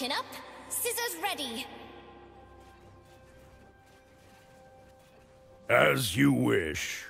Chin up, scissors ready. As you wish.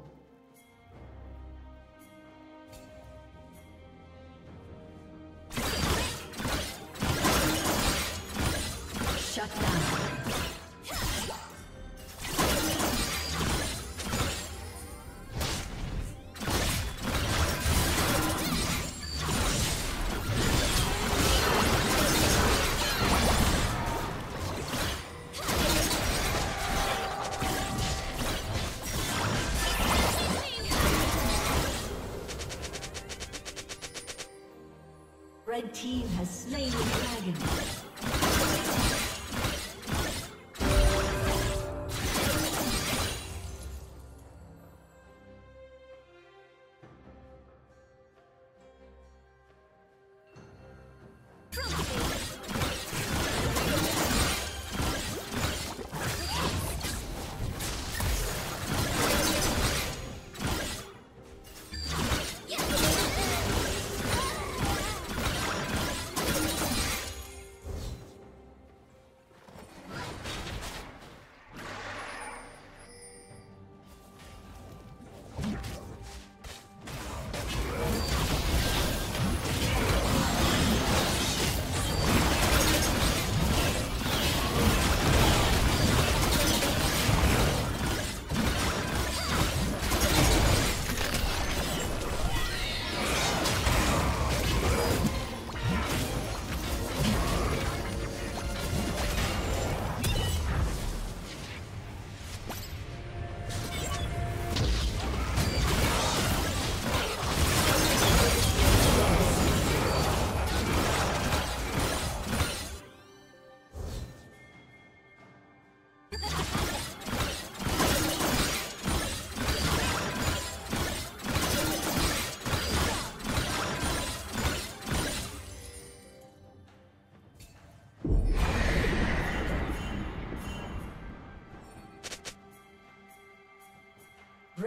Proliferate.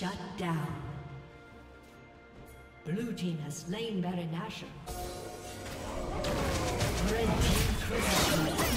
Shut down. Blue team has slain Baron. Red team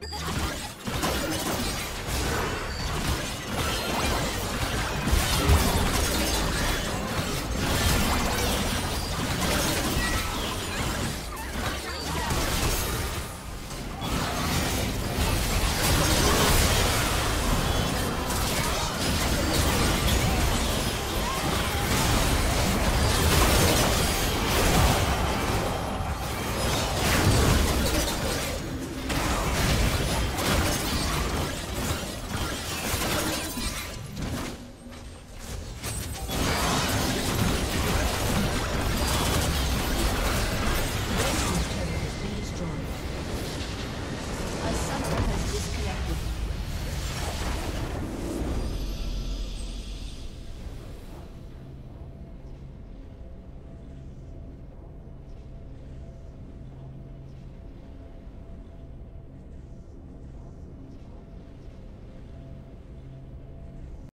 Ha ha!